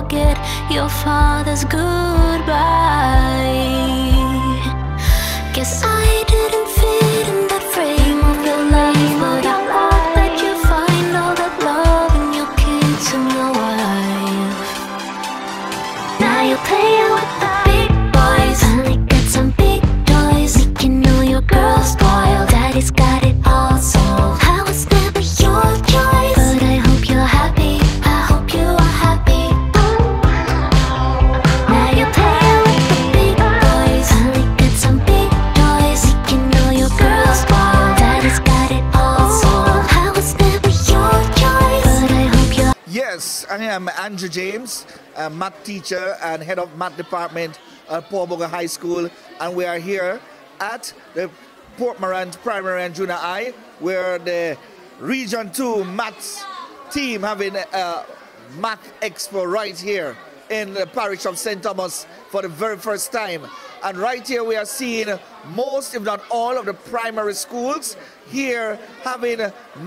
forget your father's goodbye. Guess I didn't fit in that frame of your life, but I hope that you find all that love in your kids and your wife. Now you're playing. Andrew James, a math teacher and head of math department at Bogle High School, and we are here at the Port Morant Primary and Junior High, where the Region 2 maths team having a math expo right here in the parish of St. Thomas for the very first time. And right here we are seeing most, if not all, of the primary schools here having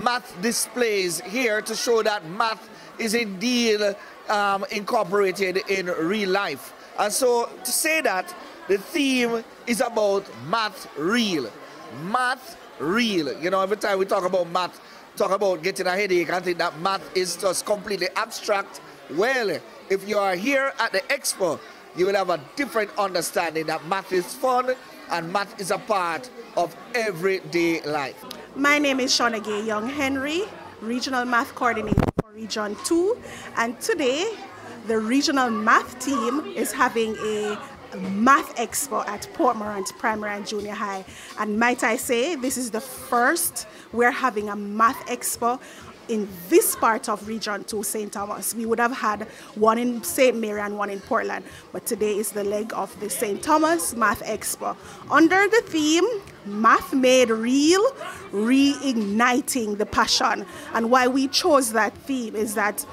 math displays here to show that math is indeed um, incorporated in real life. And so to say that, the theme is about math real. Math real. You know, every time we talk about math, talk about getting a headache, I think that math is just completely abstract. Well, if you are here at the expo, you will have a different understanding that math is fun and math is a part of everyday life. My name is Shauna Gay Young Henry, Regional Math Coordinator Region 2, and today the regional math team is having a math expo at Port Morant Primary and Junior High. And might I say, this is the first we're having a math expo in this part of Region 2, St. Thomas. We would have had one in St. Mary and one in Portland, but today is the leg of the St. Thomas Math Expo. Under the theme, Math Made Real, Reigniting the Passion. And why we chose that theme is that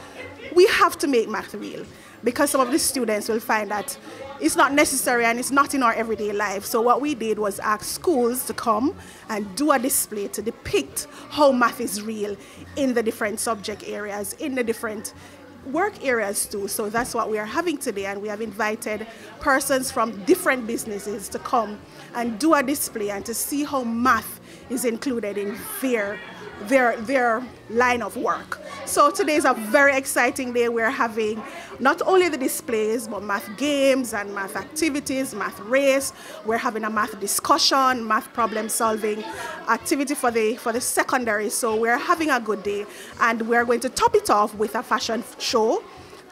we have to make math real because some of the students will find that it's not necessary and it's not in our everyday life. So what we did was ask schools to come and do a display to depict how math is real in the different subject areas, in the different work areas too. So that's what we are having today and we have invited persons from different businesses to come and do a display and to see how math is included in their their their line of work. So today is a very exciting day. We're having not only the displays, but math games and math activities, math race. We're having a math discussion, math problem solving activity for the for the secondary. So we're having a good day, and we're going to top it off with a fashion show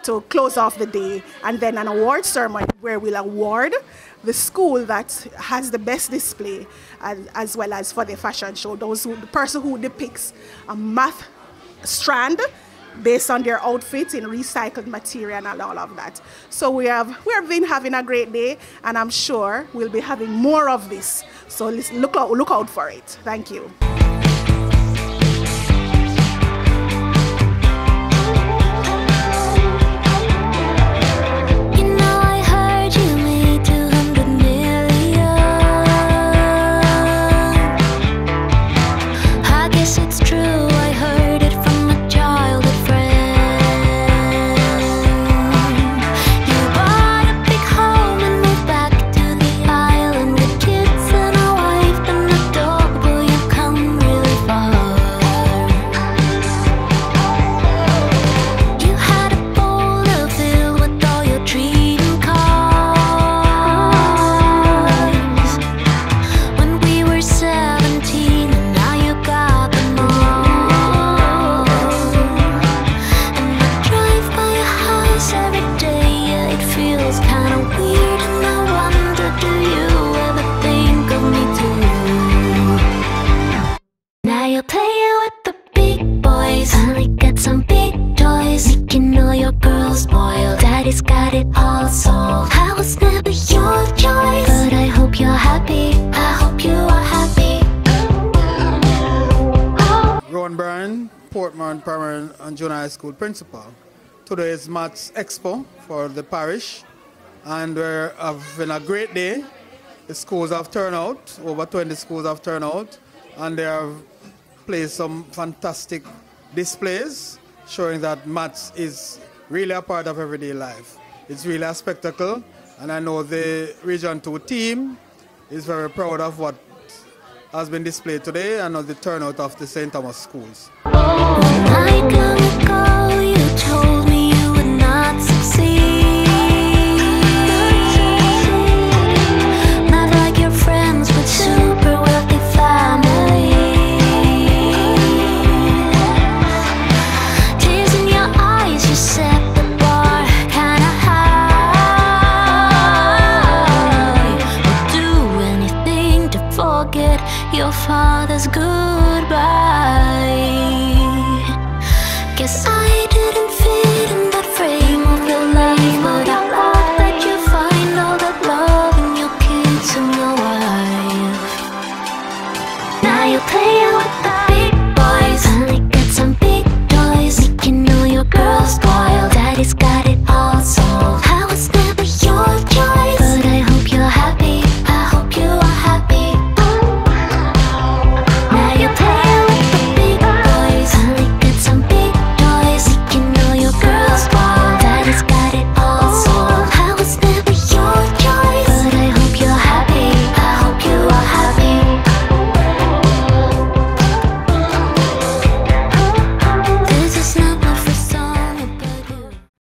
to close off the day, and then an award ceremony where we'll award the school that has the best display, as, as well as for the fashion show, those who, the person who depicts a math strand based on their outfits in recycled material and all of that. So we have we have been having a great day, and I'm sure we'll be having more of this. So look out, look out for it. Thank you. Port Morant Primary and Junior High School Principal. Today is Maths Expo for the parish and we're having a great day. The schools have turned out, over 20 schools have turned out and they have placed some fantastic displays showing that maths is really a part of everyday life. It's really a spectacle, and I know the Region 2 team is very proud of what has been displayed today and of the turnout of the St. Thomas schools. Oh